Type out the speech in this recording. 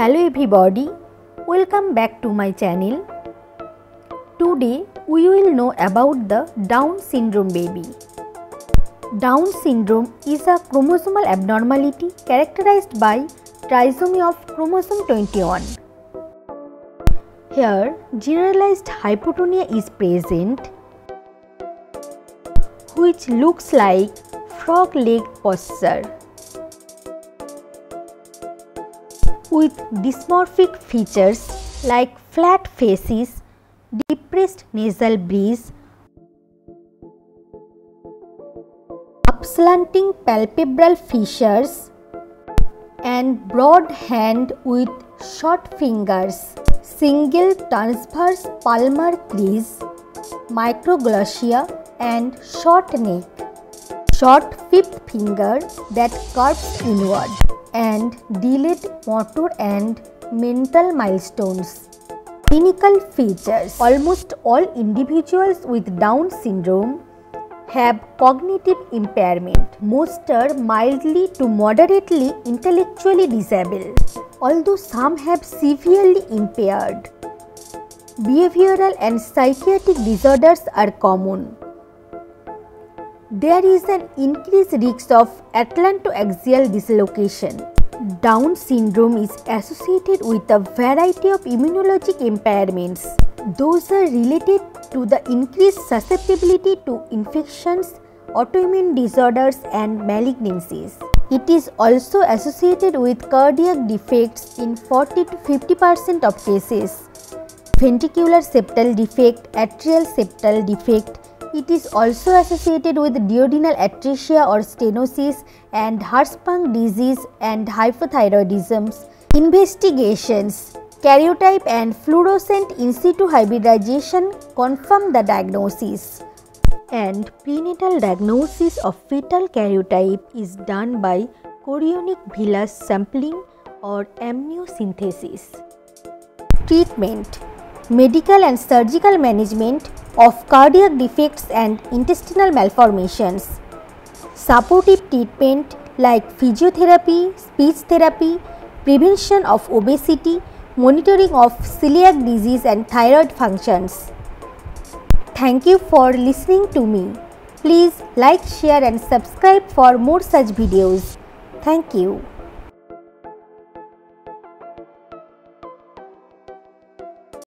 Hello everybody, welcome back to my channel. Today we will know about the Down syndrome baby. Down syndrome is a chromosomal abnormality characterized by trisomy of chromosome 21. Here, generalized hypotonia is present which looks like frog-leg posture. With dysmorphic features like flat faces, depressed nasal bridge, upslanting palpebral fissures, and broad hand with short fingers, single transverse palmar crease, microglossia and short neck, short fifth finger that curves inward and delayed motor and mental milestones. Clinical features Almost all individuals with Down syndrome have cognitive impairment. Most are mildly to moderately intellectually disabled, although some have severely impaired. Behavioral and psychiatric disorders are common. There is an increased risk of atlantoaxial dislocation. Down syndrome is associated with a variety of immunologic impairments. Those are related to the increased susceptibility to infections, autoimmune disorders and malignancies. It is also associated with cardiac defects in 40 to 50% of cases, ventricular septal defect, atrial septal defect, it is also associated with duodenal atresia or stenosis and Hirschsprung disease and hypothyroidism. Investigations Karyotype and fluorescent in situ hybridization confirm the diagnosis. And prenatal diagnosis of fetal karyotype is done by chorionic villus sampling or amniocentesis. Treatment Medical and surgical management of cardiac defects and intestinal malformations. Supportive treatment like physiotherapy, speech therapy, prevention of obesity, monitoring of celiac disease and thyroid functions. Thank you for listening to me. Please like, share and subscribe for more such videos. Thank you.